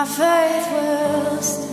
My faith will stand,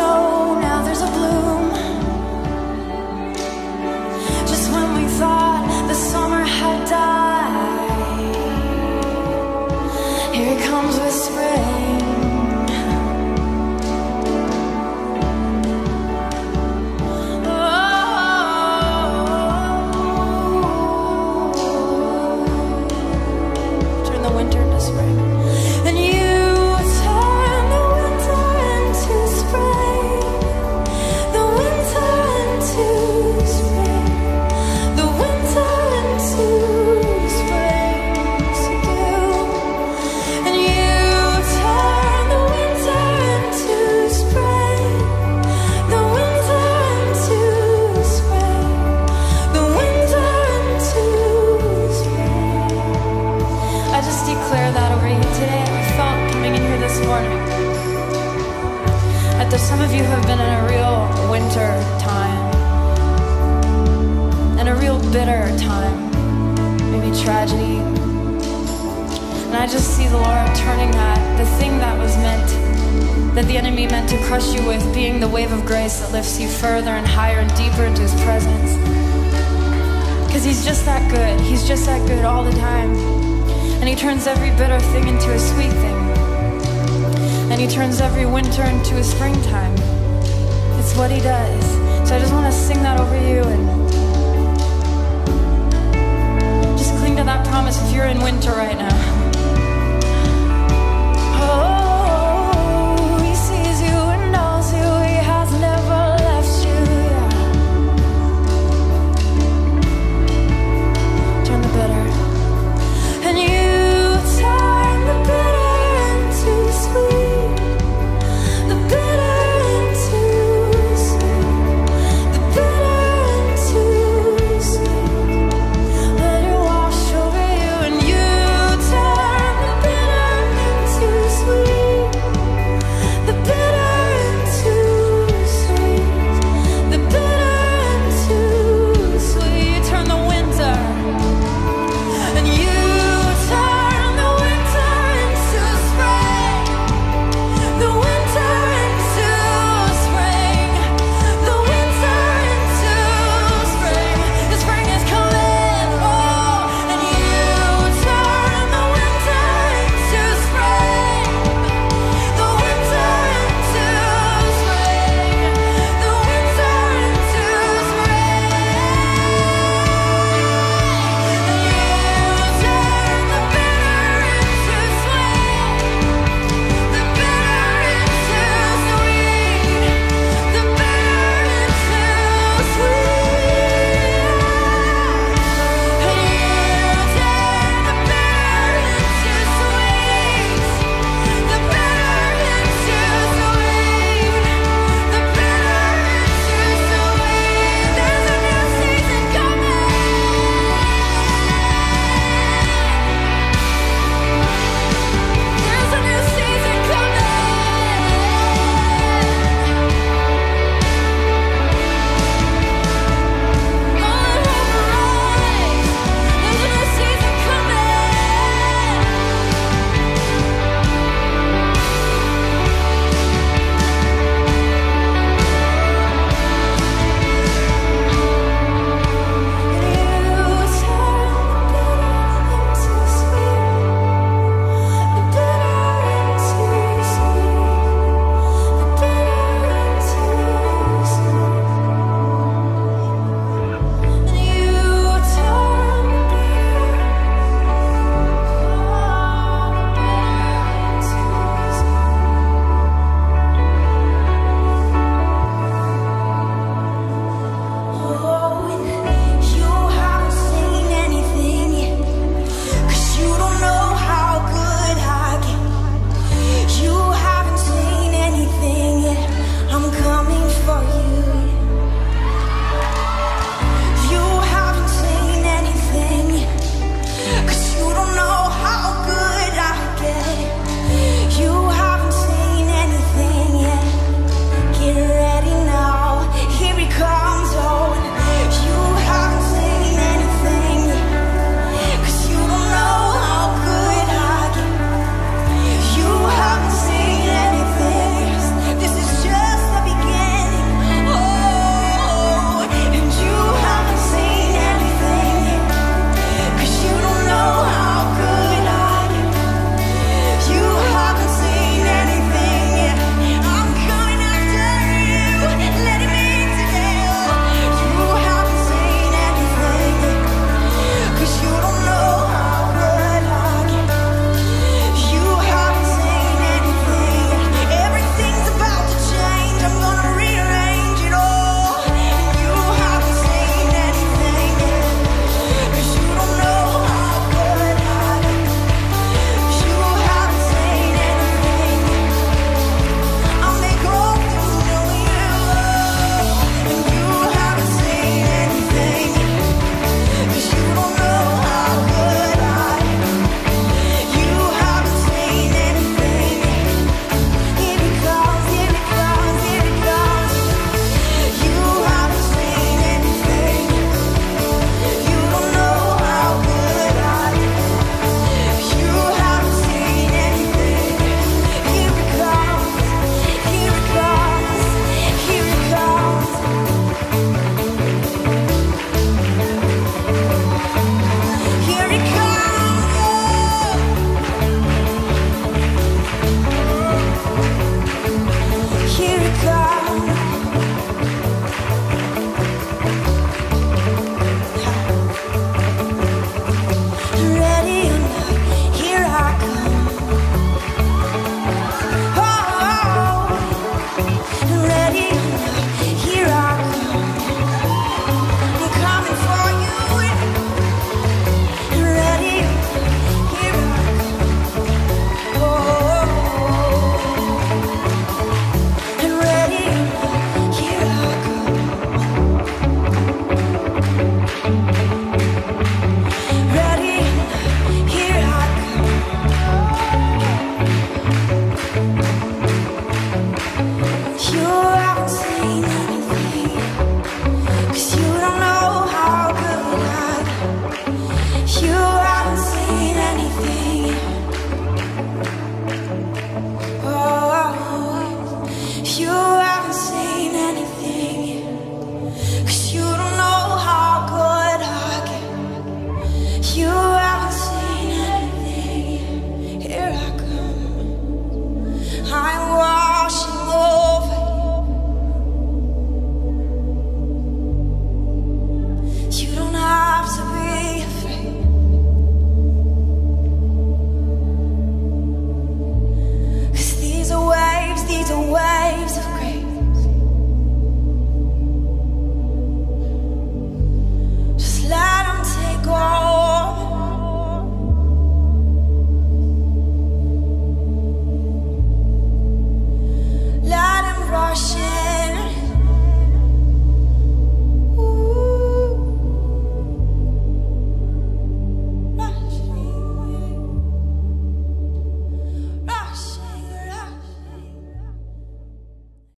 know now there's a of grace that lifts you further and higher and deeper into His presence. Because He's just that good. He's just that good all the time. And He turns every bitter thing into a sweet thing. And He turns every winter into a springtime. It's what He does. So I just want to sing that over you and just cling to that promise if you're in winter right now.